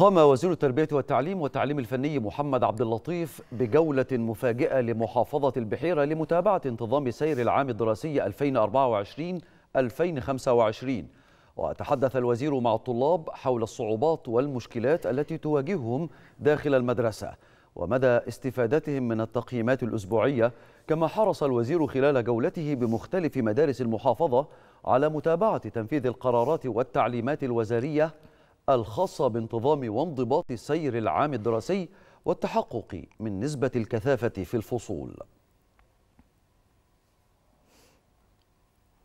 قام وزير التربية والتعليم والتعليم الفني محمد عبد اللطيف بجولة مفاجئة لمحافظة البحيرة لمتابعة انتظام سير العام الدراسي 2024-2025 وتحدث الوزير مع الطلاب حول الصعوبات والمشكلات التي تواجههم داخل المدرسة ومدى استفادتهم من التقييمات الأسبوعية كما حرص الوزير خلال جولته بمختلف مدارس المحافظة على متابعة تنفيذ القرارات والتعليمات الوزارية الخاصة بانتظام وانضباط سير العام الدراسي والتحقق من نسبة الكثافة في الفصول.